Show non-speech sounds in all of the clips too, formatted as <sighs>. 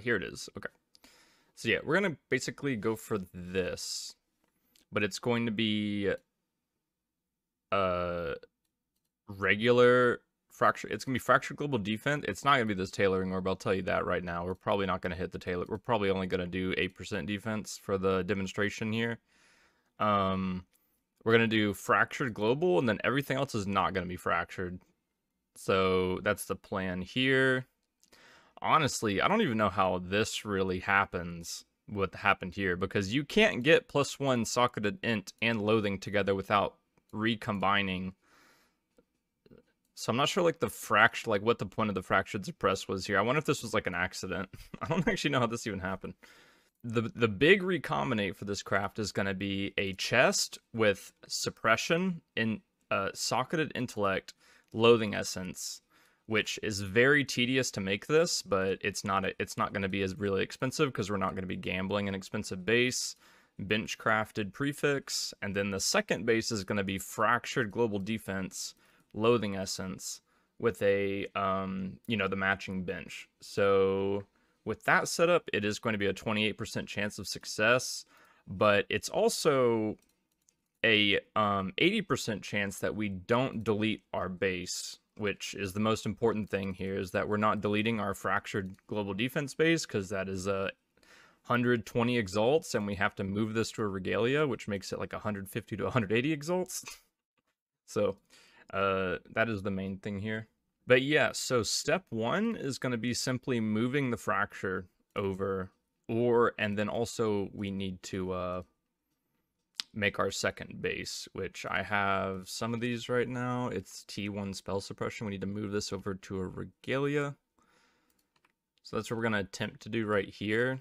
here it is. Okay. So yeah, we're gonna basically go for this, but it's going to be uh regular fracture. It's gonna be fractured global defense. It's not gonna be this tailoring orb. I'll tell you that right now. We're probably not gonna hit the tailor. We're probably only gonna do eight percent defense for the demonstration here. Um, we're gonna do fractured global, and then everything else is not gonna be fractured. So that's the plan here. Honestly, I don't even know how this really happens. What happened here because you can't get plus one socketed int and loathing together without recombining so I'm not sure like the fracture, like what the point of the fractured suppress was here. I wonder if this was like an accident. <laughs> I don't actually know how this even happened. The the big recombinate for this craft is going to be a chest with suppression in uh, socketed intellect, loathing essence, which is very tedious to make this, but it's not a, it's not going to be as really expensive because we're not going to be gambling an expensive base bench crafted prefix, and then the second base is going to be fractured global defense, loathing essence with a um, you know the matching bench. So with that setup, it is going to be a 28% chance of success, but it's also a um, 80% chance that we don't delete our base, which is the most important thing here is that we're not deleting our fractured global defense base because that is a 120 exalts and we have to move this to a regalia, which makes it like 150 to 180 exalts. <laughs> so uh, that is the main thing here. But yeah, so step one is going to be simply moving the fracture over, or, and then also we need to uh, make our second base, which I have some of these right now. It's T1 spell suppression. We need to move this over to a regalia. So that's what we're going to attempt to do right here.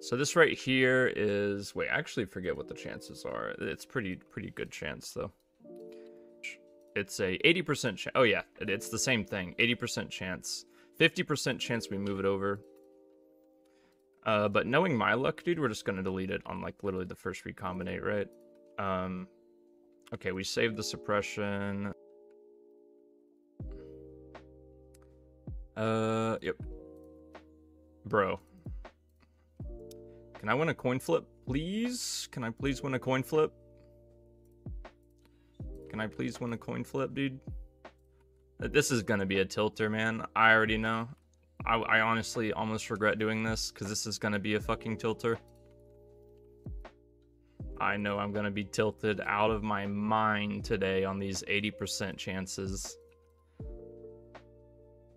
So this right here is, wait, I actually forget what the chances are. It's pretty, pretty good chance though it's a 80% chance. Oh yeah, it's the same thing. 80% chance. 50% chance we move it over. Uh, but knowing my luck, dude, we're just gonna delete it on like literally the first recombinate, right? Um, okay, we saved the suppression. Uh, yep. Bro. Can I win a coin flip, please? Can I please win a coin flip? Can I please win a coin flip, dude? This is gonna be a tilter, man. I already know. I, I honestly almost regret doing this because this is gonna be a fucking tilter. I know I'm gonna be tilted out of my mind today on these 80% chances.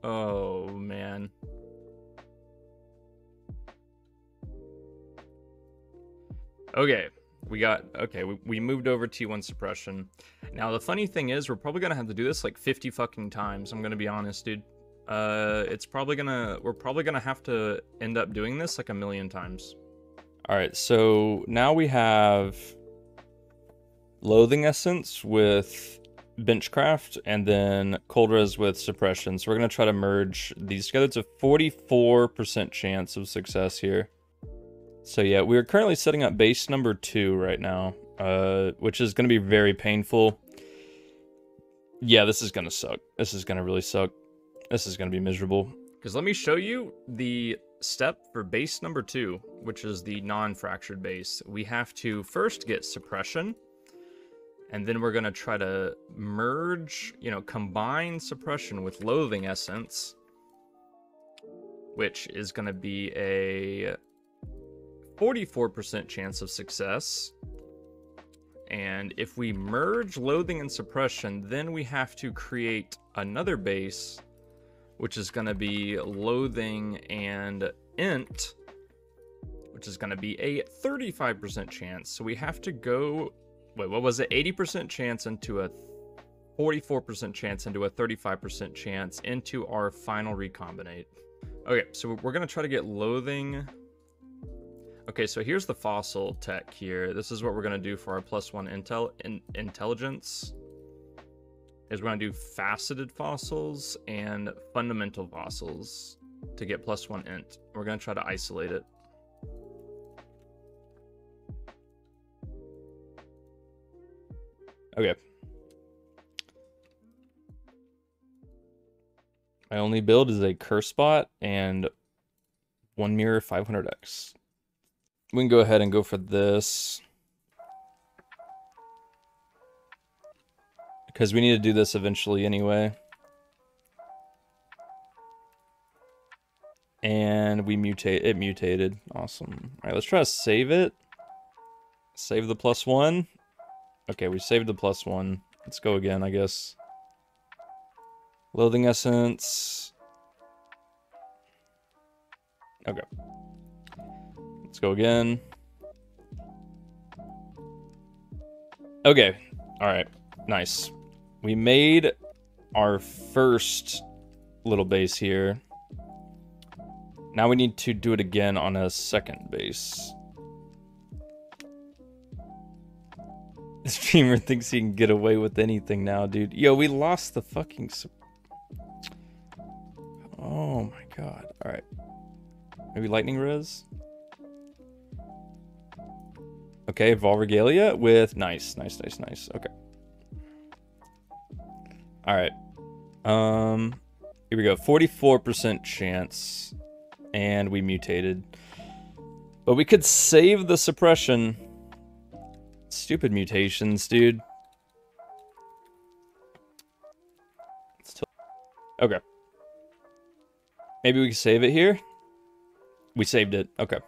Oh man. Okay, we got okay we, we moved over t1 suppression now the funny thing is we're probably gonna have to do this like 50 fucking times i'm gonna be honest dude uh it's probably gonna we're probably gonna have to end up doing this like a million times all right so now we have loathing essence with benchcraft and then cold res with suppression so we're gonna try to merge these together it's a 44 percent chance of success here so yeah, we're currently setting up base number two right now, uh, which is going to be very painful. Yeah, this is going to suck. This is going to really suck. This is going to be miserable. Because let me show you the step for base number two, which is the non-fractured base. We have to first get suppression, and then we're going to try to merge, you know, combine suppression with loathing essence, which is going to be a 44% chance of success. And if we merge loathing and suppression, then we have to create another base, which is going to be loathing and int, which is going to be a 35% chance. So we have to go, wait, what was it? 80% chance into a 44% chance into a 35% chance into our final recombinate. Okay, so we're going to try to get loathing Okay, so here's the fossil tech here. This is what we're gonna do for our plus one intel in, intelligence. Is we're gonna do faceted fossils and fundamental fossils to get plus one int. We're gonna try to isolate it. Okay. My only build is a curse bot and One mirror, 500x. We can go ahead and go for this. Because we need to do this eventually anyway. And we mutate, it mutated. Awesome. All right, let's try to save it. Save the plus one. Okay, we saved the plus one. Let's go again, I guess. Loathing essence. Okay. Let's go again. Okay. All right. Nice. We made our first little base here. Now we need to do it again on a second base. <laughs> This streamer thinks he can get away with anything now, dude. Yo, we lost the fucking... Oh my god. Alright. Maybe lightning res? Okay, Vaal Regalia with nice, nice, nice, nice. Okay. Alright. Um here we go. 44% chance. And we mutated. But we could save the suppression. Stupid mutations, dude. Okay. Maybe we can save it here? We saved it. Okay.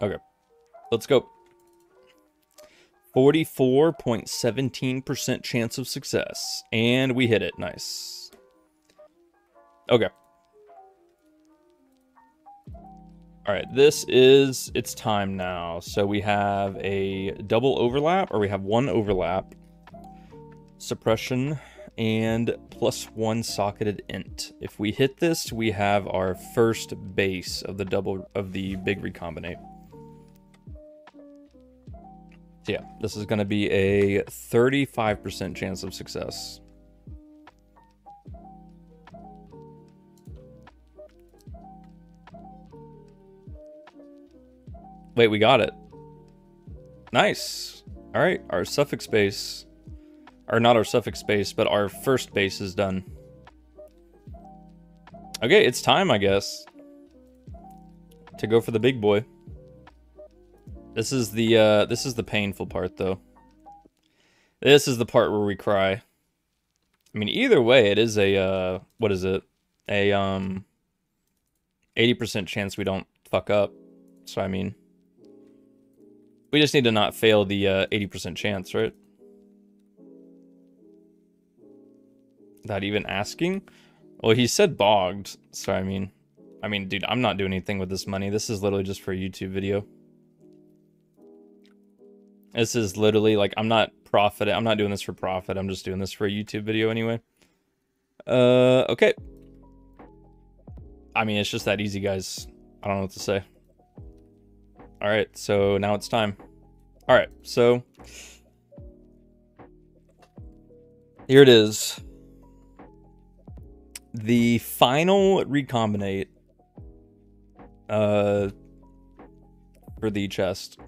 Okay. Let's go. 44.17% chance of success. And we hit it. Nice. Okay. All right, this is, it's time now. So we have a double overlap, or we have one overlap. Suppression and plus one socketed int. If we hit this, we have our first base of the double, of the big recombinate. Yeah, this is gonna be a 35% chance of success. Wait, we got it. Nice. All right, our suffix base, or not our suffix base, but our first base is done. Okay, it's time, I guess, to go for the big boy. This is the uh, this is the painful part, though. This is the part where we cry. I mean, either way, it is a uh, what is it? A um, eighty percent chance we don't fuck up. So I mean. We just need to not fail the 80% uh, chance, right? Without even asking? Well, he said bogged, so I mean... I mean, dude, I'm not doing anything with this money. This is literally just for a YouTube video. This is literally, like, I'm not profiting. I'm not doing this for profit. I'm just doing this for a YouTube video anyway. Uh, okay. I mean, it's just that easy, guys. I don't know what to say. All right, so now it's time. All right, so here it is. The final recombinate uh, for the chest.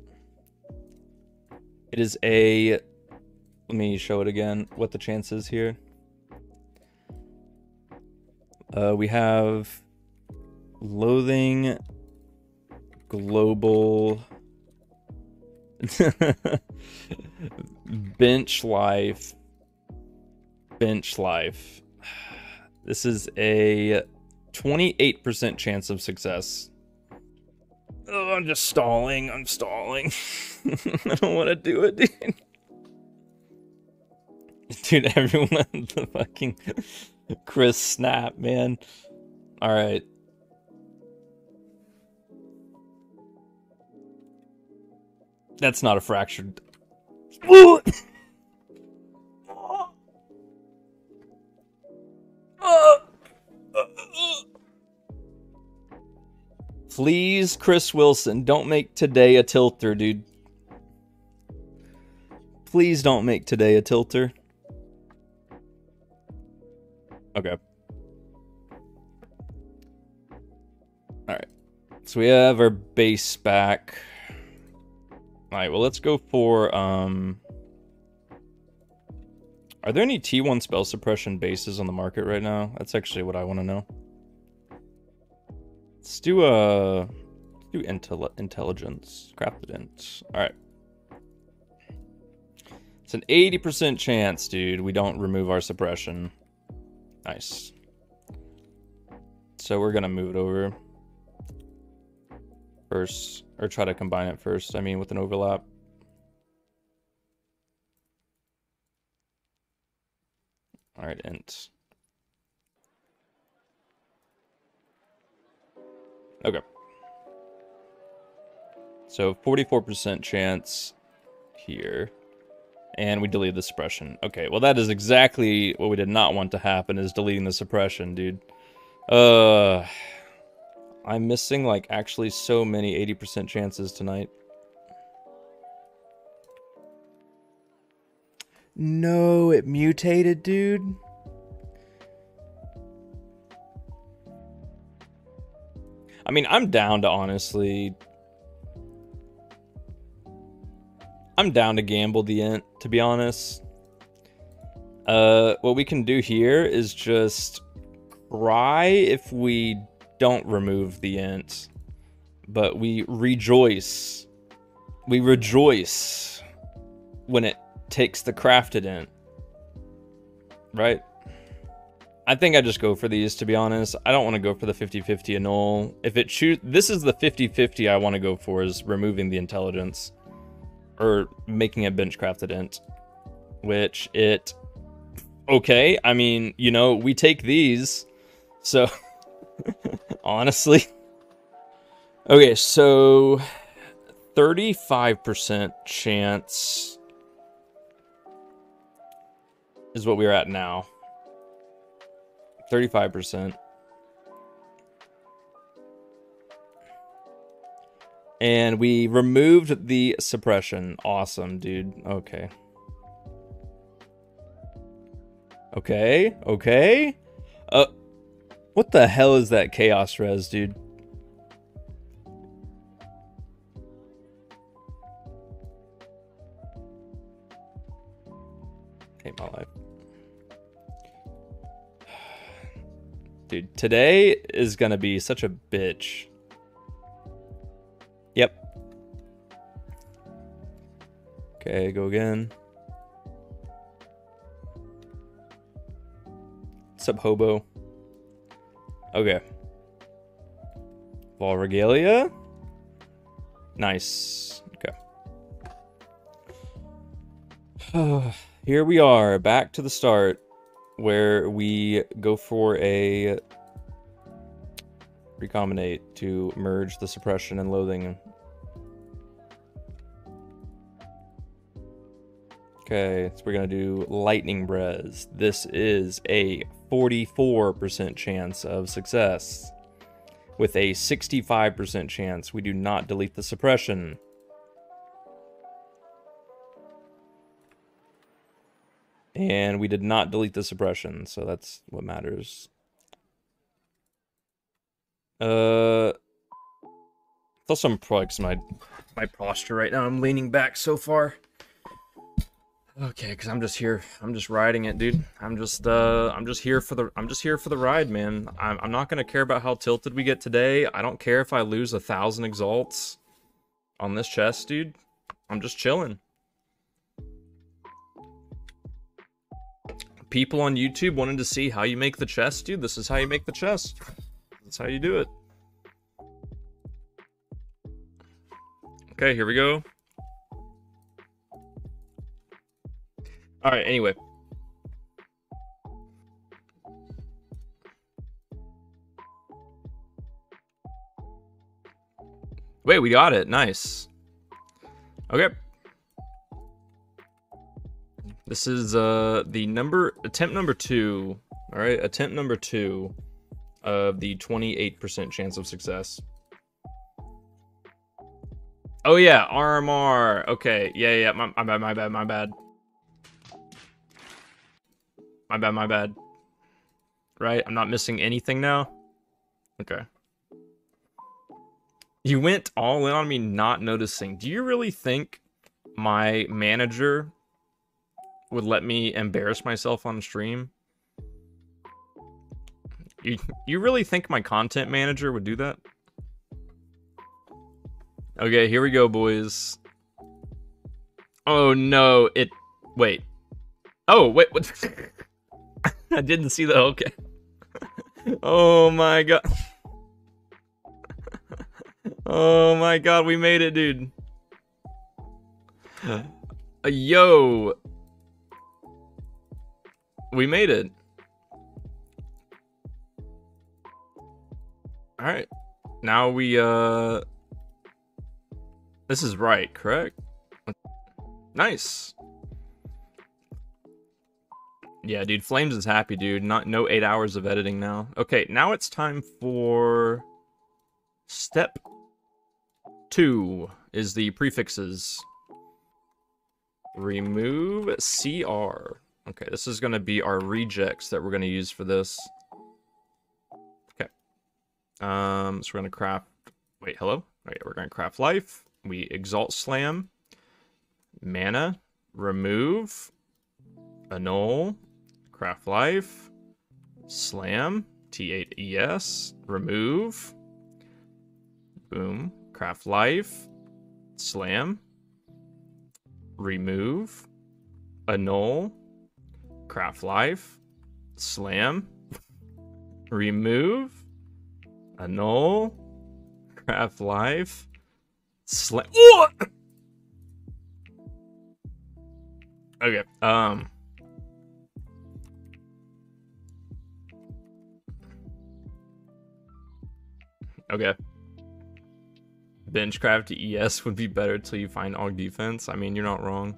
It is a, let me show it again, what the chance is here. Uh, we have loathing global <laughs> bench life bench life this is a 28% chance of success oh i'm just stalling. I'm stalling. <laughs> I don't want to do it dude. <laughs> Dude everyone <laughs> the fucking chris snap man. All right That's not a fractured. Please, Chris Wilson, don't make today a tilter, dude. Please don't make today a tilter. Okay. Alright. So we have our base back. Alright, well let's go for, um... Are there any T1 spell suppression bases on the market right now? That's actually what I want to know. Let's do a let's do intel intelligence. Crafted int. All right. It's an 80% chance, dude. We don't remove our suppression. Nice. So we're gonna move it over first, or try to combine it first. I mean, with an overlap. All right, int. Okay. So 44% chance here. And we delete the suppression. Okay, well that is exactly what we did not want to happen, is deleting the suppression, dude. Uh, I'm missing, like, actually so many 80% chances tonight. No, it mutated, dude. I mean, I'm down to honestly. I'm down to gamble the int, to be honest. Uh, what we can do here is just cry if we don't remove the int, but we rejoice. We rejoice when it takes the crafted int. Right? I think I just go for these, to be honest. I don't want to go for the 50-50 annul. If it choose, this is the 50-50 I want to go for, is removing the intelligence. Or making a bench crafted int. Which it... Okay, I mean, you know, we take these. So, <laughs> honestly. Okay, so... 35% chance is what we're at now. 35%. And we removed the suppression. Awesome, dude. Okay. Okay, okay. Uh, what the hell is that chaos res, dude? Today is gonna be such a bitch. Yep. Okay, go again. Sub hobo. Okay. Vaal regalia. Nice. Okay. <sighs> Here we are, back to the start where we go for a recombinate to merge the suppression and loathing. Okay, so we're gonna do lightning res. This is a 44% chance of success. With a 65% chance we do not delete the suppression. And we did not delete the suppression, so that's what matters. Uh, also I'm probably my my posture right now. I'm leaning back so far. Okay, because I'm just here. I'm just riding it, dude. I'm just uh, I'm just here for the I'm just here for the ride, man. I'm I'm not gonna care about how tilted we get today. I don't care if I lose a thousand exalts on this chest, dude. I'm just chilling. people on YouTube wanted to see how you make the chest, dude, this is how you make the chest. That's how you do it. Okay, here we go. Alright, anyway. Wait, we got it. Nice. Okay. This is uh the number attempt number two. All right, attempt number two of the 28% chance of success. Oh yeah, RMR. Okay, yeah, yeah. My, my bad, my bad, my bad. My bad, my bad. Right, I'm not missing anything now. Okay. You went all in on me not noticing. Do you really think my manager would let me embarrass myself on stream. You, you really think my content manager would do that? Okay, here we go, boys. Oh no, it. Wait. Oh wait, what? <laughs> I didn't see the okay. <laughs> oh my god. <laughs> oh my god, we made it, dude. Uh, yo. We made it. Alright. Now we, uh... This is right, correct? Nice. Yeah, dude, Flames is happy, dude. Not no eight hours of editing now. Okay, now it's time for step two is the prefixes. Remove CR. Okay, this is gonna be our rejects that we're gonna use for this. Um, so we're gonna craft. Wait, hello. Right, we're gonna craft life. We exalt slam, mana, remove, annul, craft life, slam, T8ES, remove, boom, craft life, slam, remove, annul, craft life, slam, <laughs> remove, annul, craft life, slam. Okay. Um. Okay. Benchcraft ES would be better till you find Aug defense. I mean, you're not wrong.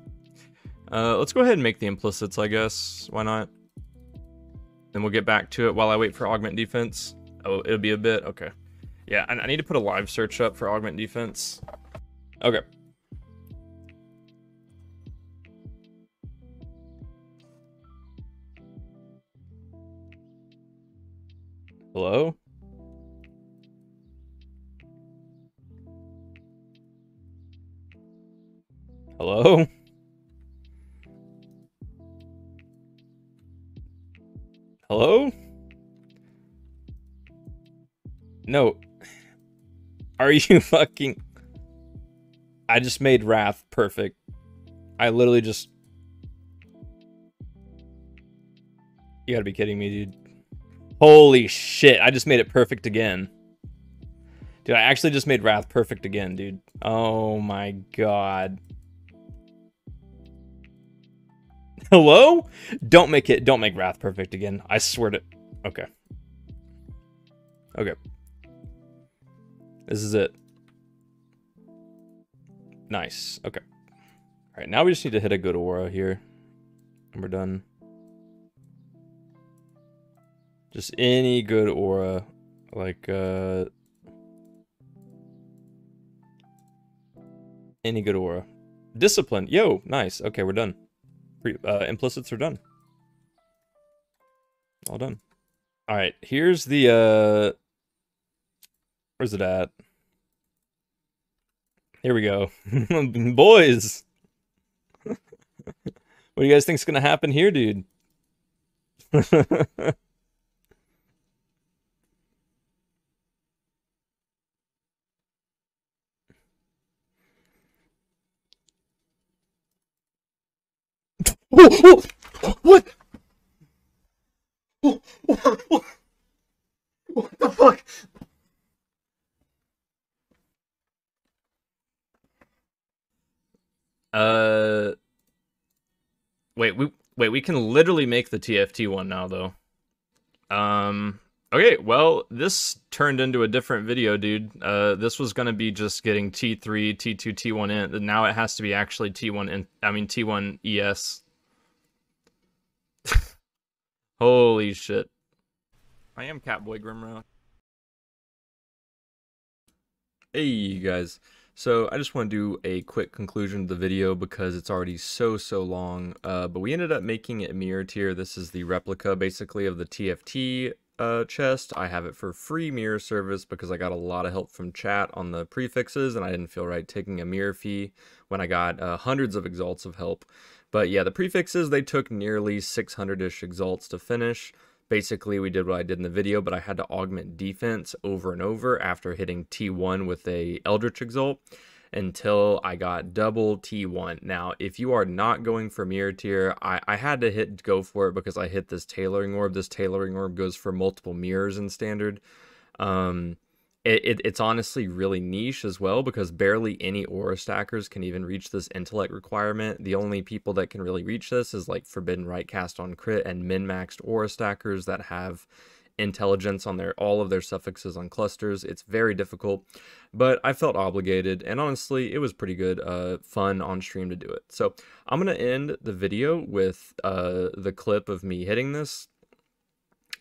Uh, let's go ahead and make the implicits, I guess. Why not? Then we'll get back to it while I wait for augment defense. Oh, it'll be a bit? Okay. Yeah, I, I need to put a live search up for augment defense. Okay. Hello? Hello? Hello? No. Are you <laughs> fucking... I just made Wrath perfect. I literally just... You gotta be kidding me, dude. Holy shit, I just made it perfect again. Dude, I actually just made Wrath perfect again, dude. Oh my god. <laughs> Hello? Don't make it, don't make Wrath perfect again. I swear to... Okay. Okay. This is it. Nice. Okay. All right, now we just need to hit a good aura here. And we're done. Just any good aura. Like, uh... Any good aura. Discipline. Yo, nice. Okay, we're done. Pre uh, implicits are done. All done. All right, here's the, uh... Where's it at? Here we go. <laughs> Boys! <laughs> what do you guys think's gonna happen here, dude? <laughs> Oh, oh, what? Oh, what? What the fuck? Uh, wait, we wait. We can literally make the TFT one now, though. Um. Okay, well, this turned into a different video, dude. Uh, this was gonna be just getting T3, T2, T1 in. Now it has to be actually T1 in. I mean T1 ES. <laughs> Holy shit! I am Catboy Grimrock. Hey, you guys. So I just want to do a quick conclusion of the video because it's already so, so long. Uh, but we ended up making a mirror tier. This is the replica basically of the TFT uh, chest. I have it for free mirror service because I got a lot of help from chat on the prefixes and I didn't feel right taking a mirror fee when I got uh, hundreds of exalts of help. But yeah, the prefixes, they took nearly 600-ish exalts to finish. Basically, we did what I did in the video, but I had to augment defense over and over after hitting T1 with a Eldritch Exalt. until I got double T1. Now, if you are not going for mirror tier, I, I had to hit go for it because I hit this tailoring orb. This tailoring orb goes for multiple mirrors in standard. Um, it, it, it's honestly really niche as well because barely any aura stackers can even reach this intellect requirement. The only people that can really reach this is like Forbidden Rite cast on crit and min maxed aura stackers that have intelligence on their all of their suffixes on clusters. It's very difficult, but I felt obligated, and honestly, it was pretty good, uh, fun on stream to do it. So I'm gonna end the video with uh, the clip of me hitting this.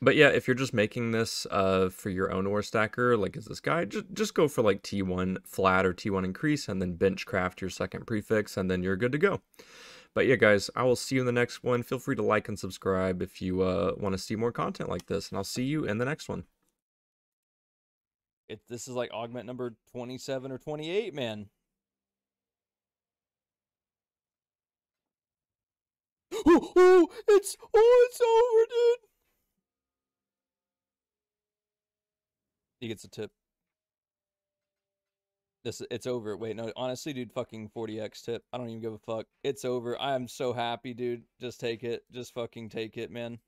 But yeah, if you're just making this uh, for your own aura stacker, like is this guy, just just go for like T1 flat or T1 increase, and then bench craft your second prefix, and then you're good to go. But yeah, guys, I will see you in the next one. Feel free to like and subscribe if you uh, want to see more content like this, and I'll see you in the next one. It, this is like augment number 27 or 28, man. <gasps> Oh, oh, it's oh, it's over, dude. He gets a tip. This it's over. Wait, no, honestly, dude, fucking 40x tip. I don't even give a fuck. It's over. I am so happy, dude. Just take it. Just fucking take it, man.